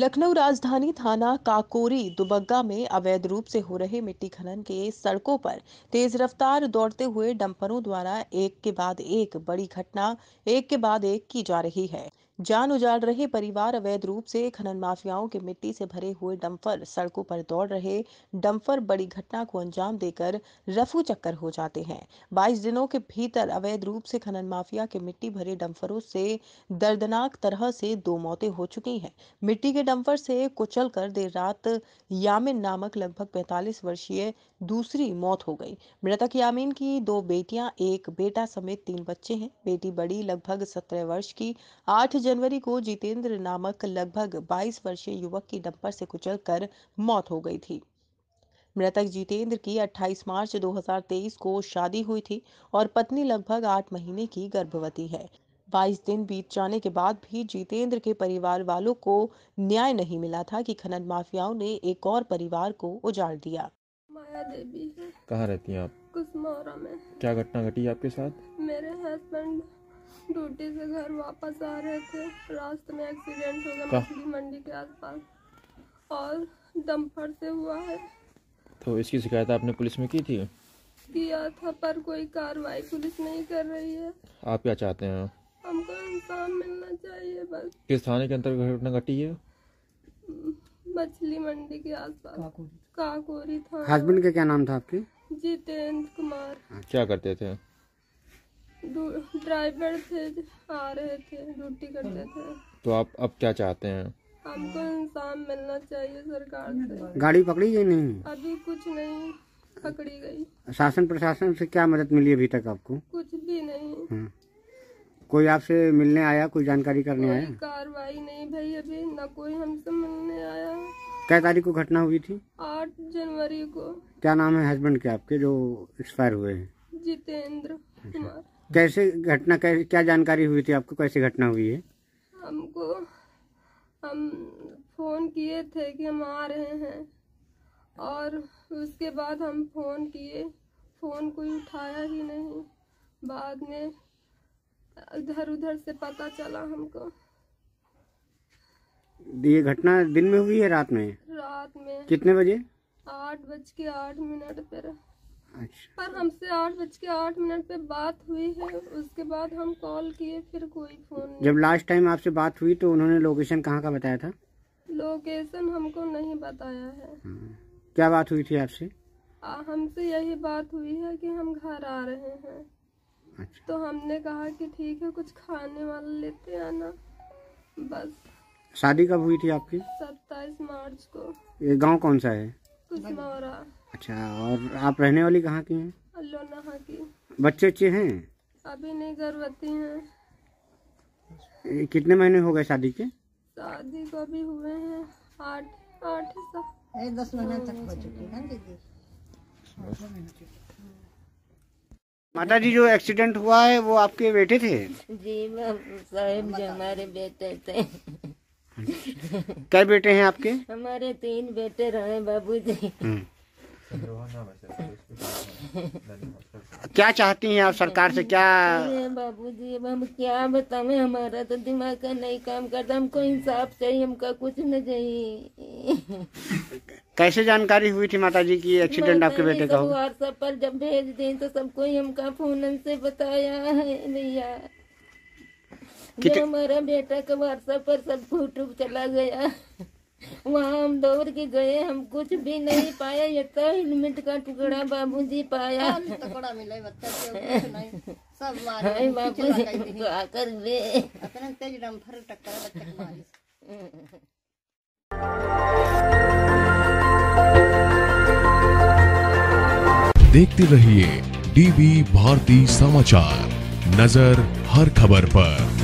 लखनऊ राजधानी थाना काकोरी दुबग्गा में अवैध रूप से हो रहे मिट्टी खनन के सड़कों पर तेज रफ्तार दौड़ते हुए डंपरों द्वारा एक के बाद एक बड़ी घटना, एक के बाद एक की जा रही है। जान उजाड़ रहे परिवार अवैध रूप से खनन माफियाओं के मिट्टी से भरे हुए डंपर सड़कों पर दौड़ रहे डंपर बड़ी घटना को अंजाम देकर रफू चक्कर हो जाते हैं। 22 दिनों के भीतर अवैध रूप से खनन माफिया के मिट्टी भरे डंपरों से दर्दनाक तरह से दो मौतें हो चुकी हैं। मिट्टी के डंपर से कुचल कर देर रात यामिन नामक लगभग 45 वर्षीय दूसरी मौत हो गई। मृतक यामिन की दो बेटियाँ, एक बेटा समेत तीन बच्चे हैं। बेटी बड़ी लगभग 17 वर्ष की, आठ जनवरी को जितेंद्र नामक लगभग 22 वर्षीय युवक की डंपर से कुचलकर मौत हो गई थी। मृतक जितेंद्र की 28 मार्च 2023 को शादी हुई थी और पत्नी लगभग आठ महीने की गर्भवती है। 22 दिन बीत जाने के बाद भी जितेंद्र के परिवार वालों को न्याय नहीं मिला था कि खनन माफियाओं ने एक और परिवार को उजाड़ दिया। माया देवी कहाँ रहती हैं आप? कुसमौरा में। क्या घटना घटी आपके साथ? मेरे हस्बैंड ड्यूटी से घर वापस आ रहे थे। रास्ते में एक्सीडेंट हो गया? मछली मंडी के आसपास। और डंपर से हुआ है। तो इसकी शिकायत आपने पुलिस में की थी? किया था पर कोई कार्रवाई पुलिस नहीं कर रही है। आप क्या चाहते हैं? हमको इंसान मिलना चाहिए बस। किस थाने के अंतर्गत घटना घटी है? मछली मंडी के आसपास। काकोरी। था हस्बैंड का क्या नाम था आपके? जितेंद्र कुमार। क्या करते थे? ड्राइवर थे आ रहे थे ड्यूटी करते थे। तो आप अब क्या चाहते हैं? हमको इंसान मिलना चाहिए सरकार से। गाड़ी पकड़ी गई नहीं? अभी कुछ नहीं पकड़ी गई। शासन प्रशासन से क्या मदद मिली अभी तक आपको? कुछ भी नहीं। हाँ। कोई आपसे मिलने आया कोई जानकारी करने कोई आया? कार्रवाई नहीं भाई अभी न कोई हमसे मिलने आया। क्या तारीख को घटना हुई थी? आठ जनवरी को। क्या नाम है हस्बैंड के आपके जो एक्सपायर हुए हैं? जितेंद्र कुमार। कैसे घटना कैसे क्या जानकारी हुई थी? आपको कैसे घटना हुई है? हमको हम फ़ोन किए थे कि हम आ रहे हैं। और उसके बाद हम फ़ोन किए। फ़ोन कोई उठाया ही नहीं। बाद में इधर उधर से पता चला हमको। ये घटना दिन में हुई है रात में? रात में। कितने बजे? आठ बज के आठ मिनट पर। अच्छा। पर हमसे आठ बज के आठ मिनट पे बात हुई है उसके बाद हम कॉल किए फिर कोई फ़ोन नहीं। जब लास्ट टाइम आपसे बात हुई तो उन्होंने लोकेशन कहाँ का बताया था? लोकेशन हमको नहीं बताया है। हाँ। क्या बात हुई थी आपसे? हमसे यही बात हुई है कि हम घर आ रहे हैं। अच्छा। तो हमने कहा कि ठीक है कुछ खाने वाला लेते आना। बस। शादी कब हुई थी आपकी? सत्ताईस मार्च को। ये गाँव कौन सा है? अच्छा और आप रहने वाली कहाँ की हैं? अल्लोनहा की। बच्चे अच्छे हैं? अभी नहीं गर्भवती हैं। कितने महीने हो गए शादी के? शादी को अभी हुए हैं आठ आठ दस महीना तक हो चुकी है दीदी? माता जी जो एक्सीडेंट हुआ है वो आपके बेटे थे? जी साहेब जो हमारे बेटे थे। क्या बेटे हैं आपके? हमारे तीन बेटे रहे बाबूजी। क्या चाहती हैं आप सरकार से? क्या अरे बाबूजी अब हम क्या बतावे हमारा तो दिमाग का नहीं काम करता। हमको इंसाफ चाहिए हमका कुछ न चाहिए। कैसे जानकारी हुई थी माता जी की एक्सीडेंट आपके बेटे का? हुआ व्हाट्सएप पर जब भेज दी तो सबको हमका फ़ोन से बताया है भैया जो हमारा बेटा का व्हाट्सएप पर सब फ़ोटो चला गया। वहाँ हम दौड़ के गए हम कुछ भी नहीं पाया ये तो हेलमेट का टुकड़ा बाबूजी पाया। टुकड़ा मिले बच्चा नहीं। सब मारे बाबूजी तो आकर ले इतना तेज डंफर टक्कर बच्चे देखते रहिए डीवी भारती समाचार। नज़र हर खबर पर।